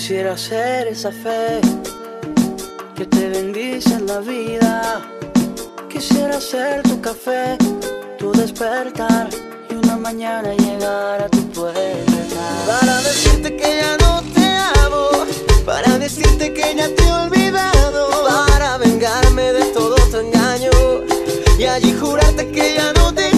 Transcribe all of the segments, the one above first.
Quisiera ser esa fe que te bendice en la vida. Quisiera ser tu café, tu despertar y una mañana llegar a tu puerta. Para decirte que ya no te amo, para decirte que ya te he olvidado, para vengarme de todo tu engaño y allí jurarte que ya no te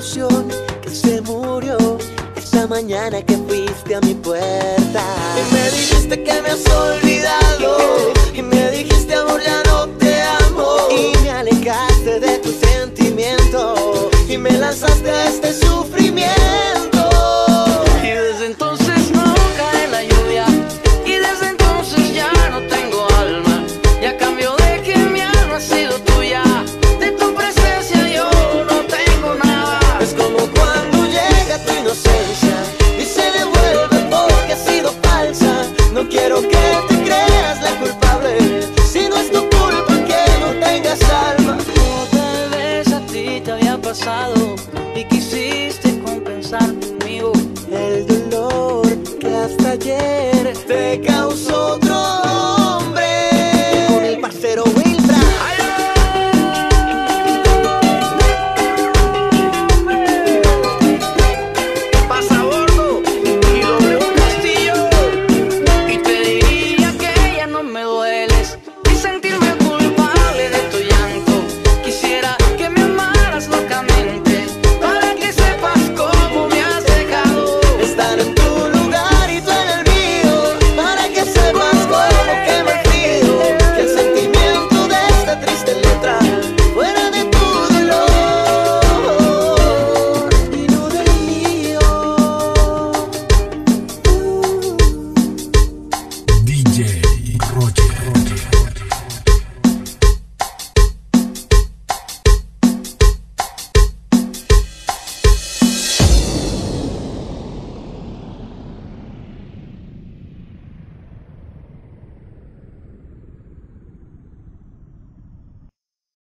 que se murió esa mañana que fuiste a mi puerta. Y me dijiste que me has olvidado y me dijiste amor ya no te amo y me alejaste de tu sentimiento y me lanzaste a este sufrimiento. Y se devuelve porque ha sido falsa. No quiero que te creas la culpable, si no es tu culpa que no tengas alma. O tal vez a ti te había pasado Y quisiste compensar conmigo El dolor que hasta ayer